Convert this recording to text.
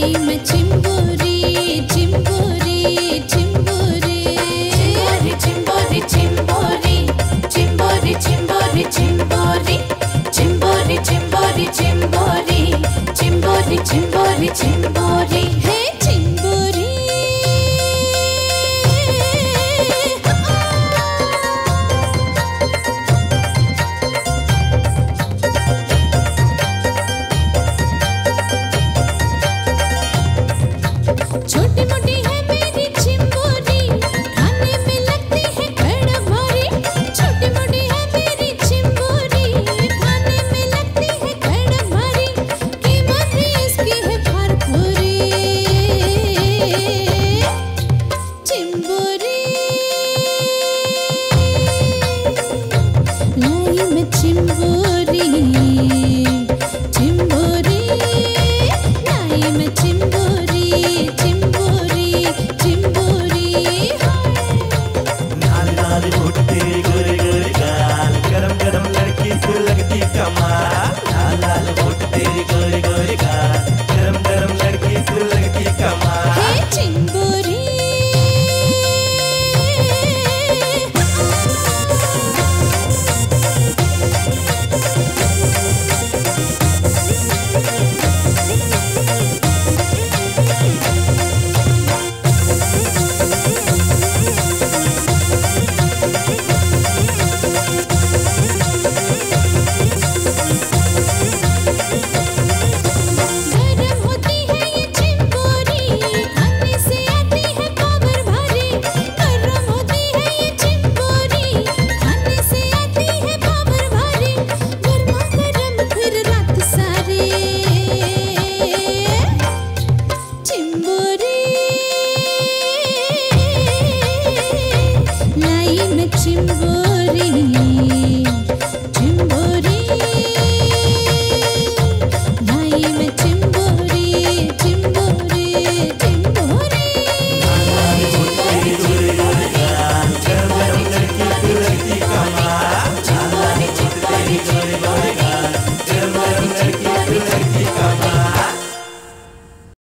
चिम्बोरी चिम्बोरी चिम्बोरी come on. 幸福